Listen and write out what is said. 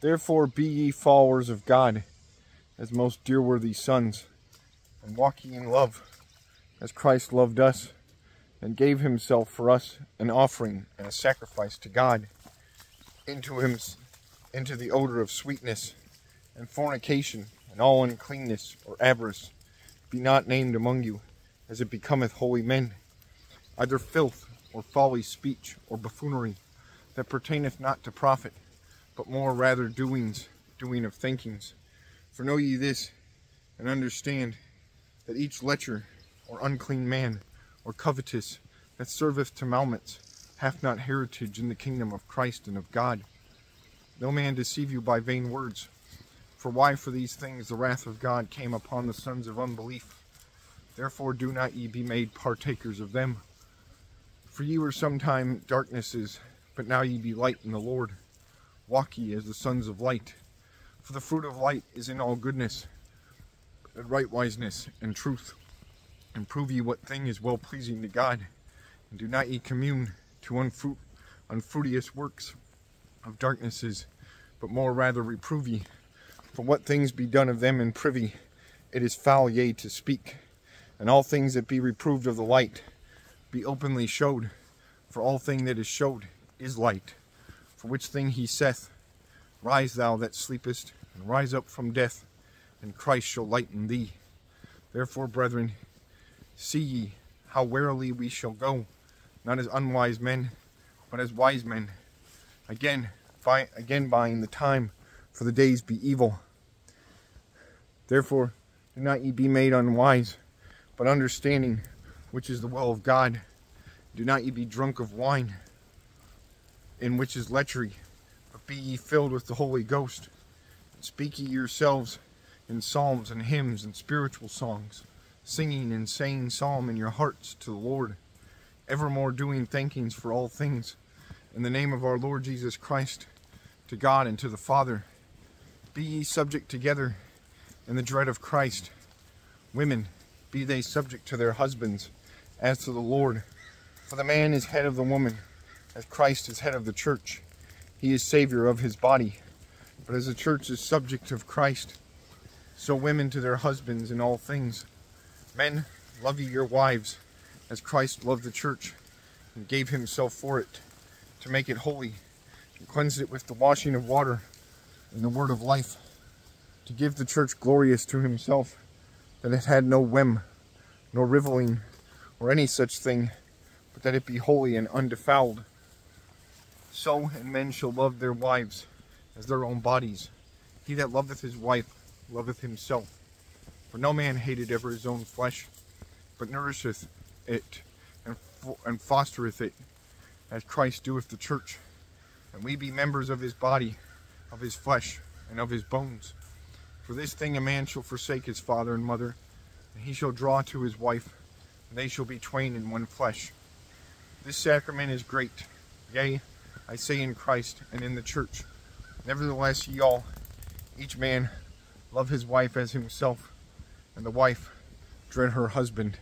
Therefore be ye followers of God, as most dear worthy sons, and walk ye in love, as Christ loved us, and gave himself for us an offering and a sacrifice to God, into him into the odor of sweetness, and fornication, and all uncleanness or avarice, be not named among you, as it becometh holy men, either filth, or folly speech, or buffoonery, that pertaineth not to profit, but more rather doings, doing of thinkings. For know ye this, and understand, that each lecher, or unclean man, or covetous, that serveth to Mahomet, hath not heritage in the kingdom of Christ and of God. No man deceive you by vain words. For why for these things the wrath of God came upon the sons of unbelief? Therefore do not ye be made partakers of them. For ye were sometime darknesses, but now ye be light in the Lord. Walk ye as the sons of light. For the fruit of light is in all goodness, and rightwiseness, and truth. And prove ye what thing is well pleasing to God. And do not ye commune to unfruit, unfruitious works of darknesses, but more rather reprove ye. For what things be done of them in privy, it is foul yea to speak. And all things that be reproved of the light, be openly showed. For all thing that is showed is light. For which thing he saith, Rise thou that sleepest, and rise up from death, and Christ shall lighten thee. Therefore, brethren, see ye how warily we shall go, not as unwise men, but as wise men. Again, by, again buying the time, for the days be evil. Therefore, do not ye be made unwise, but understanding which is the will of God. Do not ye be drunk of wine, in which is lechery, but be ye filled with the Holy Ghost. And speak ye yourselves in psalms and hymns and spiritual songs, singing and saying psalm in your hearts to the Lord, evermore doing thankings for all things, in the name of our Lord Jesus Christ, to God and to the Father. Be ye subject together in the dread of Christ. Women, be they subject to their husbands, as to the Lord. For the man is head of the woman, as Christ is head of the church. He is Savior of his body. But as the church is subject of Christ, so women to their husbands in all things. Men, love ye your wives, as Christ loved the church, and gave himself for it, to make it holy, and cleanse it with the washing of water and the word of life, to give the church glorious to himself, that it had no wem, nor riveling, or any such thing, but that it be holy and undefiled. So and men shall love their wives as their own bodies. He that loveth his wife loveth himself. For no man hated ever his own flesh, but nourisheth it and, and fostereth it, as Christ doeth the church. And we be members of his body, of his flesh, and of his bones. For this thing a man shall forsake his father and mother, and he shall draw to his wife, and they shall be twain in one flesh. This sacrament is great, yea, I say in Christ and in the church. Nevertheless, ye all, each man, love his wife as himself, and the wife dread her husband.